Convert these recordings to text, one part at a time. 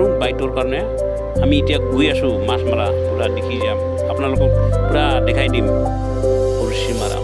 bathroom বাইটোৰ কাৰণে আমি এতিয়া গৈ আছোঁ মাছ মাৰা পূৰা দেখি যাম আপোনালোকক পূৰা দেখাই দিম পৰিচি মাৰা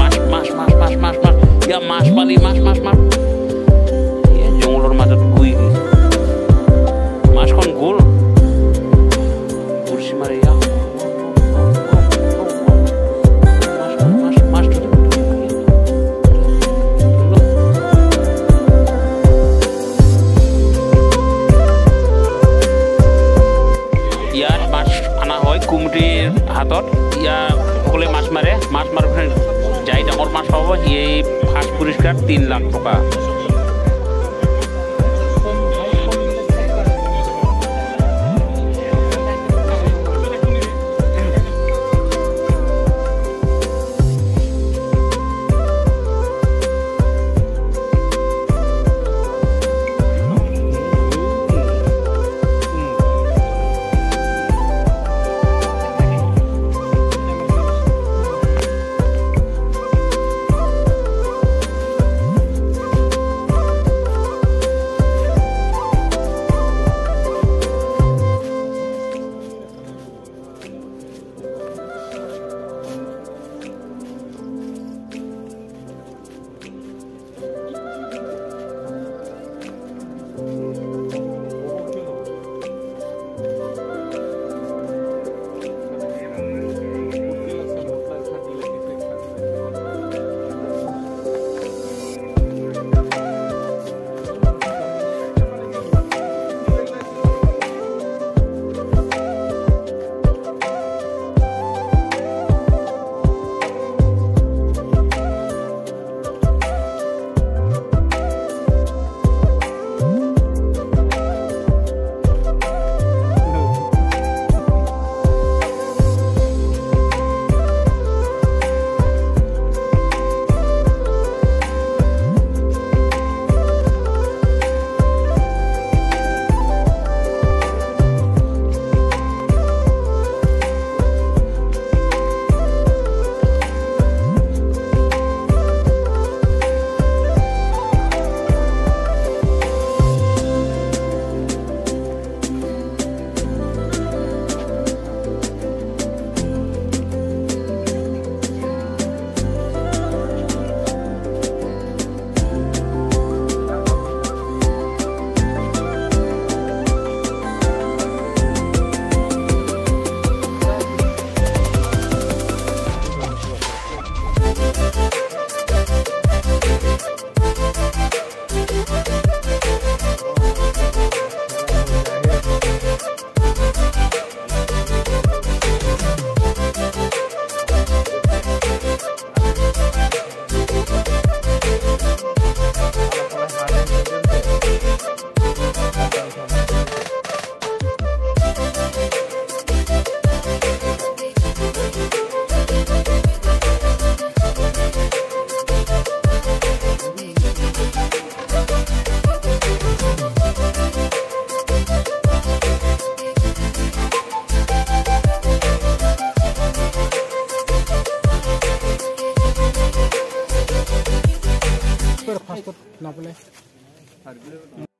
মাছ মাছ মাছ মাছ মাছ মাছ মাছ মাছ পালি মাছ মাছ মাছ সকলে মাছ মাৰে মাছ মাৰোঁ যাই ডাঙৰ মাছ পাব এই ফাৰ্ষ্ট পুরস্কার তিন লাখ টকা পাঁচশ নাপালে